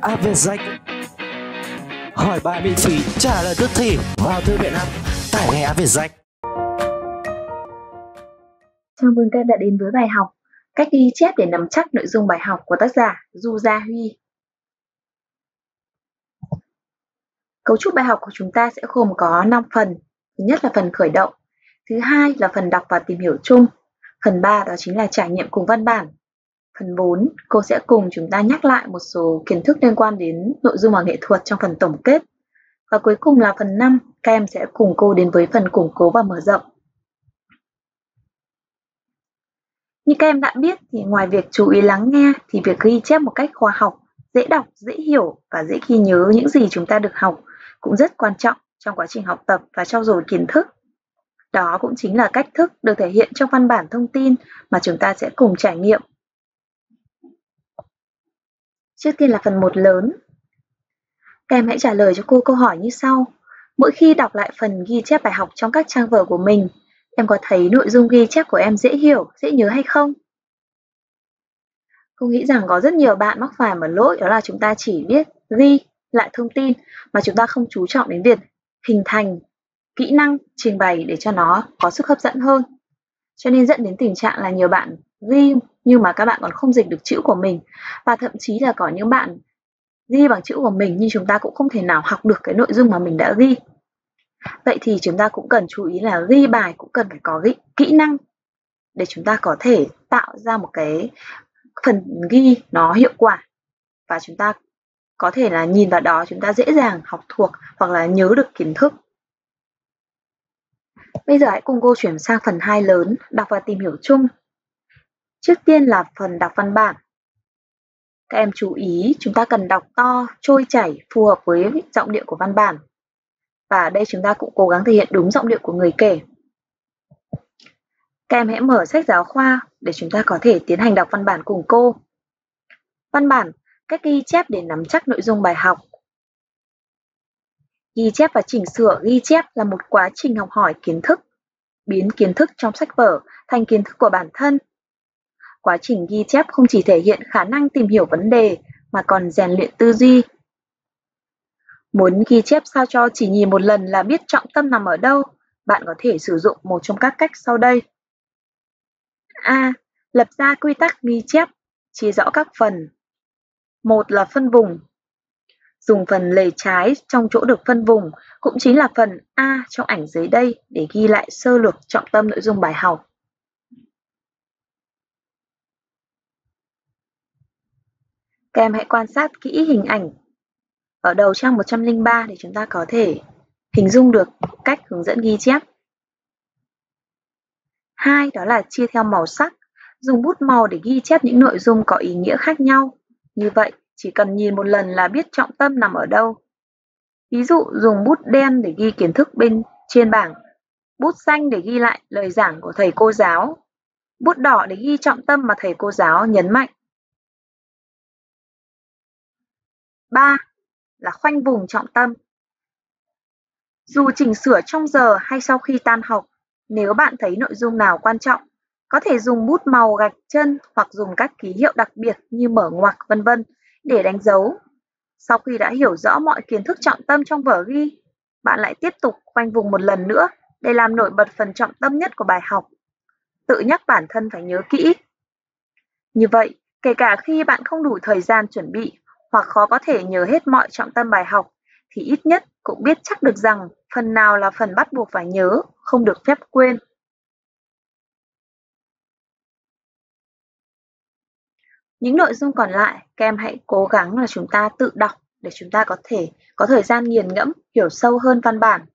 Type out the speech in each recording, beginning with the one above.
app Việt Danh Hỏi bài miễn phí, trả lời tức thì vào thư viện app, tải ngay app Việt Danh Chào mừng các đã đến với bài học. Cách ghi chép để nắm chắc nội dung bài học của tác giả Du Gia Huy Cấu trúc bài học của chúng ta sẽ gồm có 5 phần. Thứ nhất là phần khởi động Thứ hai là phần đọc và tìm hiểu chung Phần 3 đó chính là trải nghiệm cùng văn bản. Phần 4, cô sẽ cùng chúng ta nhắc lại một số kiến thức liên quan đến nội dung và nghệ thuật trong phần tổng kết. Và cuối cùng là phần 5, các em sẽ cùng cô đến với phần củng cố và mở rộng. Như các em đã biết thì ngoài việc chú ý lắng nghe thì việc ghi chép một cách khoa học, dễ đọc, dễ hiểu và dễ ghi nhớ những gì chúng ta được học cũng rất quan trọng trong quá trình học tập và trau dồi kiến thức. Đó cũng chính là cách thức được thể hiện trong văn bản thông tin mà chúng ta sẽ cùng trải nghiệm Trước tiên là phần 1 lớn. Các em hãy trả lời cho cô câu hỏi như sau. Mỗi khi đọc lại phần ghi chép bài học trong các trang vở của mình, em có thấy nội dung ghi chép của em dễ hiểu, dễ nhớ hay không? Cô nghĩ rằng có rất nhiều bạn mắc phải một lỗi đó là chúng ta chỉ biết ghi lại thông tin mà chúng ta không chú trọng đến việc hình thành kỹ năng trình bày để cho nó có sức hấp dẫn hơn. Cho nên dẫn đến tình trạng là nhiều bạn ghi nhưng mà các bạn còn không dịch được chữ của mình. Và thậm chí là có những bạn ghi bằng chữ của mình nhưng chúng ta cũng không thể nào học được cái nội dung mà mình đã ghi. Vậy thì chúng ta cũng cần chú ý là ghi bài cũng cần phải có ghi, kỹ năng để chúng ta có thể tạo ra một cái phần ghi nó hiệu quả. Và chúng ta có thể là nhìn vào đó chúng ta dễ dàng học thuộc hoặc là nhớ được kiến thức. Bây giờ hãy cùng cô chuyển sang phần 2 lớn, đọc và tìm hiểu chung. Trước tiên là phần đọc văn bản. Các em chú ý, chúng ta cần đọc to, trôi chảy, phù hợp với giọng điệu của văn bản. Và ở đây chúng ta cũng cố gắng thể hiện đúng giọng điệu của người kể. Các em hãy mở sách giáo khoa để chúng ta có thể tiến hành đọc văn bản cùng cô. Văn bản, cách ghi chép để nắm chắc nội dung bài học. Ghi chép và chỉnh sửa ghi chép là một quá trình học hỏi kiến thức, biến kiến thức trong sách vở thành kiến thức của bản thân Quá trình ghi chép không chỉ thể hiện khả năng tìm hiểu vấn đề mà còn rèn luyện tư duy. Muốn ghi chép sao cho chỉ nhìn một lần là biết trọng tâm nằm ở đâu, bạn có thể sử dụng một trong các cách sau đây. A. Lập ra quy tắc ghi chép, chia rõ các phần. Một là phân vùng. Dùng phần lề trái trong chỗ được phân vùng, cũng chính là phần A trong ảnh dưới đây để ghi lại sơ lược trọng tâm nội dung bài học. Các em hãy quan sát kỹ hình ảnh ở đầu trang 103 để chúng ta có thể hình dung được cách hướng dẫn ghi chép. Hai đó là chia theo màu sắc, dùng bút màu để ghi chép những nội dung có ý nghĩa khác nhau. Như vậy, chỉ cần nhìn một lần là biết trọng tâm nằm ở đâu. Ví dụ dùng bút đen để ghi kiến thức bên trên bảng, bút xanh để ghi lại lời giảng của thầy cô giáo, bút đỏ để ghi trọng tâm mà thầy cô giáo nhấn mạnh. 3 là khoanh vùng trọng tâm. Dù chỉnh sửa trong giờ hay sau khi tan học, nếu bạn thấy nội dung nào quan trọng, có thể dùng bút màu gạch chân hoặc dùng các ký hiệu đặc biệt như mở ngoặc vân vân để đánh dấu. Sau khi đã hiểu rõ mọi kiến thức trọng tâm trong vở ghi, bạn lại tiếp tục khoanh vùng một lần nữa để làm nổi bật phần trọng tâm nhất của bài học. Tự nhắc bản thân phải nhớ kỹ. Như vậy, kể cả khi bạn không đủ thời gian chuẩn bị hoặc khó có thể nhớ hết mọi trọng tâm bài học, thì ít nhất cũng biết chắc được rằng phần nào là phần bắt buộc phải nhớ, không được phép quên. Những nội dung còn lại, các em hãy cố gắng là chúng ta tự đọc để chúng ta có thể có thời gian nghiền ngẫm, hiểu sâu hơn văn bản.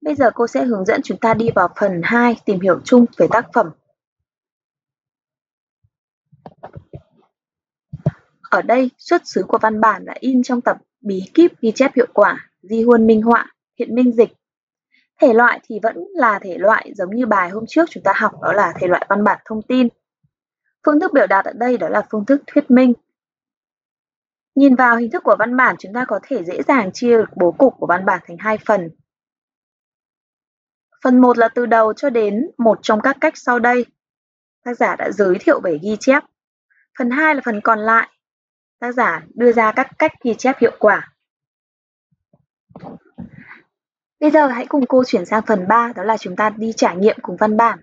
Bây giờ cô sẽ hướng dẫn chúng ta đi vào phần 2 tìm hiểu chung về tác phẩm. Ở đây, xuất xứ của văn bản là in trong tập Bí kíp ghi chép hiệu quả, di huân minh họa, hiện minh dịch. Thể loại thì vẫn là thể loại giống như bài hôm trước chúng ta học đó là thể loại văn bản thông tin. Phương thức biểu đạt ở đây đó là phương thức thuyết minh. Nhìn vào hình thức của văn bản chúng ta có thể dễ dàng chia bố cục của văn bản thành hai phần. Phần 1 là từ đầu cho đến một trong các cách sau đây. Tác giả đã giới thiệu về ghi chép. Phần 2 là phần còn lại tác giả đưa ra các cách ghi chép hiệu quả. Bây giờ hãy cùng cô chuyển sang phần 3, đó là chúng ta đi trải nghiệm cùng văn bản.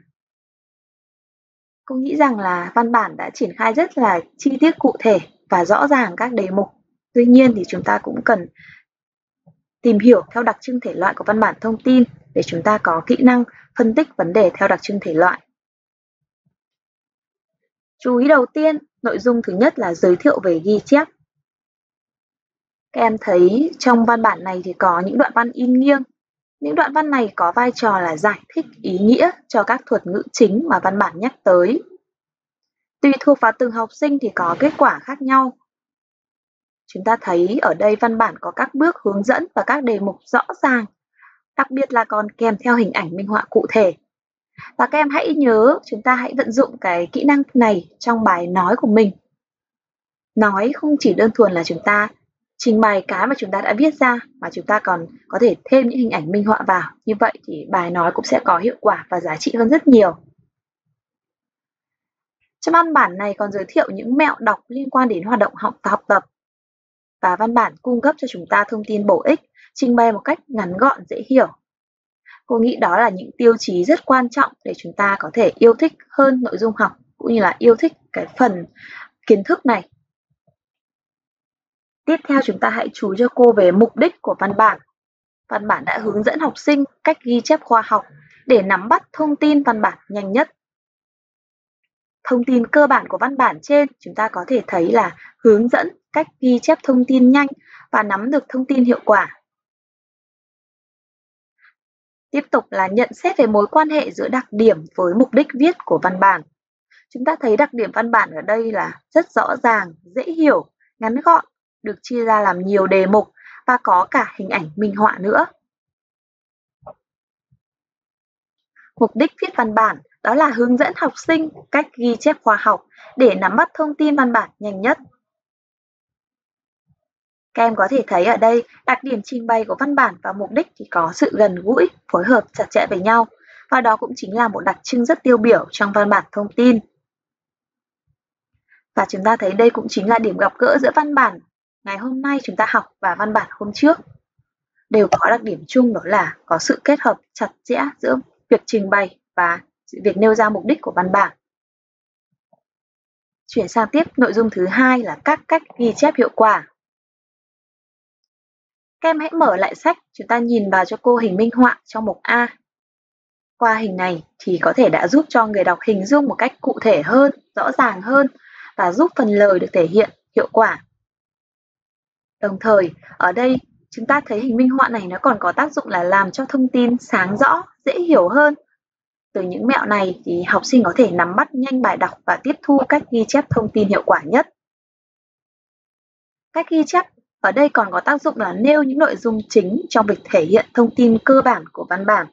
Cô nghĩ rằng là văn bản đã triển khai rất là chi tiết cụ thể và rõ ràng các đề mục. Tuy nhiên thì chúng ta cũng cần tìm hiểu theo đặc trưng thể loại của văn bản thông tin để chúng ta có kỹ năng phân tích vấn đề theo đặc trưng thể loại. Chú ý đầu tiên, nội dung thứ nhất là giới thiệu về ghi chép. Các em thấy trong văn bản này thì có những đoạn văn in nghiêng. Những đoạn văn này có vai trò là giải thích ý nghĩa cho các thuật ngữ chính mà văn bản nhắc tới. Tùy thuộc vào từng học sinh thì có kết quả khác nhau. Chúng ta thấy ở đây văn bản có các bước hướng dẫn và các đề mục rõ ràng, đặc biệt là còn kèm theo hình ảnh minh họa cụ thể. Và các em hãy nhớ chúng ta hãy vận dụng cái kỹ năng này trong bài nói của mình. Nói không chỉ đơn thuần là chúng ta trình bày cái mà chúng ta đã viết ra mà chúng ta còn có thể thêm những hình ảnh minh họa vào. Như vậy thì bài nói cũng sẽ có hiệu quả và giá trị hơn rất nhiều. Trong văn bản này còn giới thiệu những mẹo đọc liên quan đến hoạt động học học tập. Và văn bản cung cấp cho chúng ta thông tin bổ ích, trình bày một cách ngắn gọn dễ hiểu. Cô nghĩ đó là những tiêu chí rất quan trọng để chúng ta có thể yêu thích hơn nội dung học, cũng như là yêu thích cái phần kiến thức này. Tiếp theo chúng ta hãy chú cho cô về mục đích của văn bản. Văn bản đã hướng dẫn học sinh cách ghi chép khoa học để nắm bắt thông tin văn bản nhanh nhất thông tin cơ bản của văn bản trên chúng ta có thể thấy là hướng dẫn cách ghi chép thông tin nhanh và nắm được thông tin hiệu quả. Tiếp tục là nhận xét về mối quan hệ giữa đặc điểm với mục đích viết của văn bản. Chúng ta thấy đặc điểm văn bản ở đây là rất rõ ràng, dễ hiểu, ngắn gọn, được chia ra làm nhiều đề mục và có cả hình ảnh minh họa nữa. Mục đích viết văn bản đó là hướng dẫn học sinh cách ghi chép khoa học để nắm bắt thông tin văn bản nhanh nhất. Các em có thể thấy ở đây đặc điểm trình bày của văn bản và mục đích thì có sự gần gũi, phối hợp chặt chẽ với nhau và đó cũng chính là một đặc trưng rất tiêu biểu trong văn bản thông tin. Và chúng ta thấy đây cũng chính là điểm gặp gỡ giữa văn bản ngày hôm nay chúng ta học và văn bản hôm trước. Đều có đặc điểm chung đó là có sự kết hợp chặt chẽ giữa việc trình bày và việc nêu ra mục đích của văn bản. Chuyển sang tiếp nội dung thứ hai là các cách ghi chép hiệu quả. Các em hãy mở lại sách, chúng ta nhìn vào cho cô hình minh họa trong mục A. Qua hình này thì có thể đã giúp cho người đọc hình dung một cách cụ thể hơn, rõ ràng hơn và giúp phần lời được thể hiện hiệu quả. Đồng thời, ở đây chúng ta thấy hình minh họa này nó còn có tác dụng là làm cho thông tin sáng rõ, dễ hiểu hơn từ những mẹo này thì học sinh có thể nắm bắt nhanh bài đọc và tiếp thu cách ghi chép thông tin hiệu quả nhất. Cách ghi chép ở đây còn có tác dụng là nêu những nội dung chính trong việc thể hiện thông tin cơ bản của văn bản.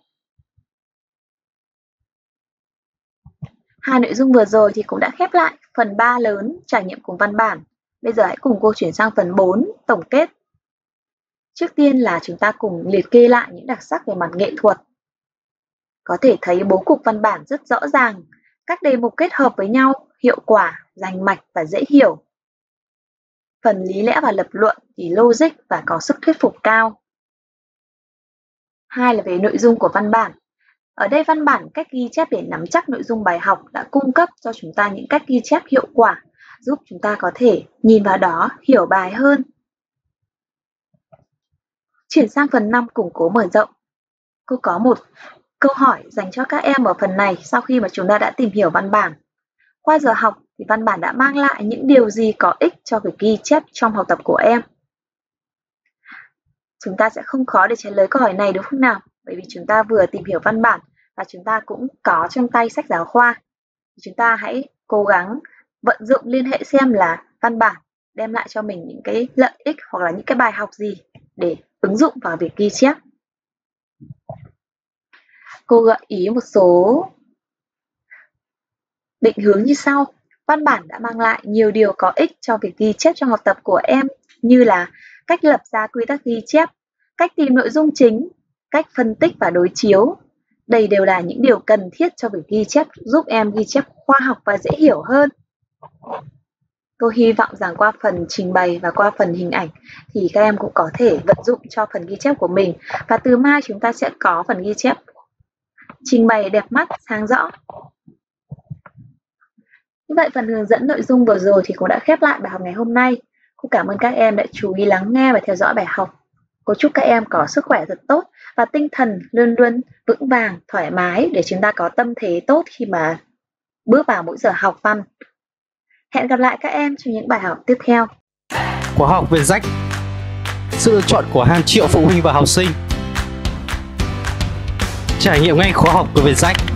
Hai nội dung vừa rồi thì cũng đã khép lại phần 3 lớn trải nghiệm cùng văn bản. Bây giờ hãy cùng cô chuyển sang phần 4 tổng kết. Trước tiên là chúng ta cùng liệt kê lại những đặc sắc về mặt nghệ thuật có thể thấy bố cục văn bản rất rõ ràng, các đề mục kết hợp với nhau, hiệu quả, rành mạch và dễ hiểu. Phần lý lẽ và lập luận thì logic và có sức thuyết phục cao. Hai là về nội dung của văn bản. Ở đây văn bản cách ghi chép để nắm chắc nội dung bài học đã cung cấp cho chúng ta những cách ghi chép hiệu quả, giúp chúng ta có thể nhìn vào đó hiểu bài hơn. Chuyển sang phần 5 củng cố mở rộng. Cô có một Câu hỏi dành cho các em ở phần này sau khi mà chúng ta đã tìm hiểu văn bản. Qua giờ học thì văn bản đã mang lại những điều gì có ích cho việc ghi chép trong học tập của em? Chúng ta sẽ không khó để trả lời câu hỏi này, đúng không nào? Bởi vì chúng ta vừa tìm hiểu văn bản và chúng ta cũng có trong tay sách giáo khoa. Chúng ta hãy cố gắng vận dụng liên hệ xem là văn bản đem lại cho mình những cái lợi ích hoặc là những cái bài học gì để ứng dụng vào việc ghi chép cô gợi ý một số định hướng như sau. Văn bản đã mang lại nhiều điều có ích cho việc ghi chép trong học tập của em như là cách lập ra quy tắc ghi chép, cách tìm nội dung chính, cách phân tích và đối chiếu. Đây đều là những điều cần thiết cho việc ghi chép giúp em ghi chép khoa học và dễ hiểu hơn. Tôi hy vọng rằng qua phần trình bày và qua phần hình ảnh thì các em cũng có thể vận dụng cho phần ghi chép của mình. Và từ mai chúng ta sẽ có phần ghi chép trình bày đẹp mắt, sáng rõ. Như vậy phần hướng dẫn nội dung vừa rồi thì cũng đã khép lại bài học ngày hôm nay. Cô cảm ơn các em đã chú ý lắng nghe và theo dõi bài học. Cô chúc các em có sức khỏe thật tốt và tinh thần luôn luôn vững vàng, thoải mái để chúng ta có tâm thế tốt khi mà bước vào mỗi giờ học văn. Hẹn gặp lại các em trong những bài học tiếp theo. Khóa học về rách Sự lựa chọn của hàng triệu phụ huynh và học sinh Trải nghiệm ngay khóa học của Vietjet